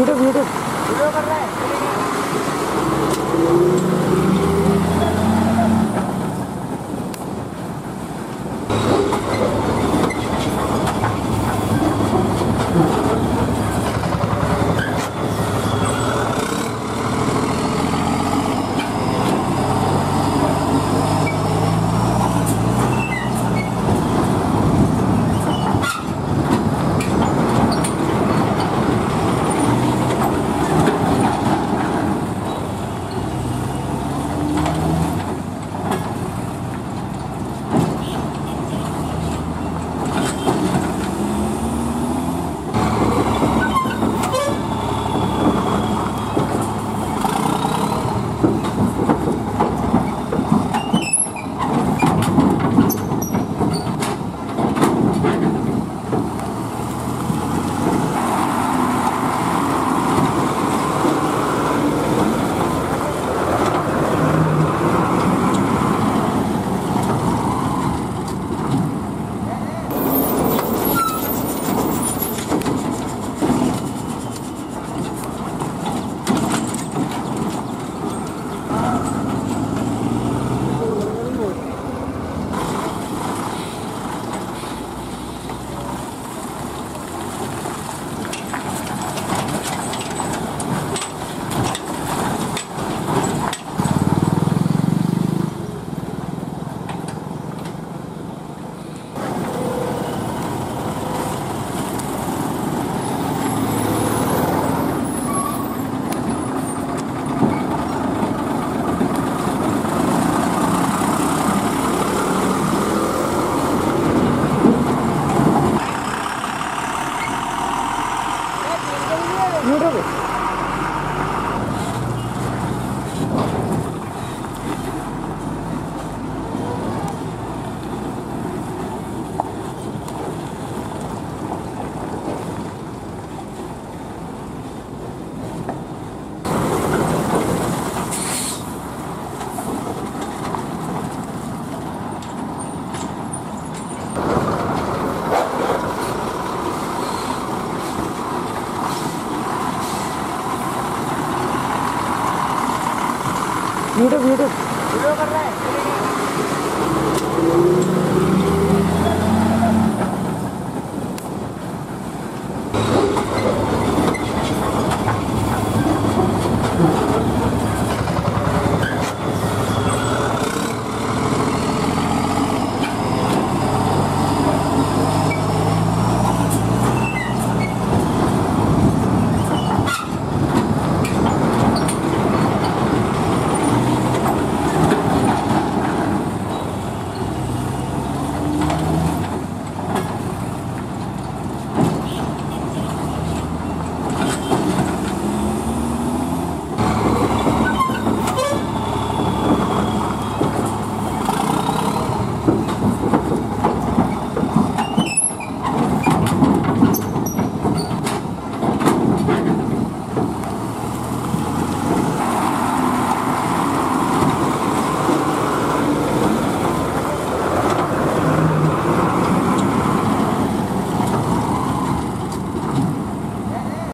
Video video video कर रहा है Thank you. Video video video कर रहा है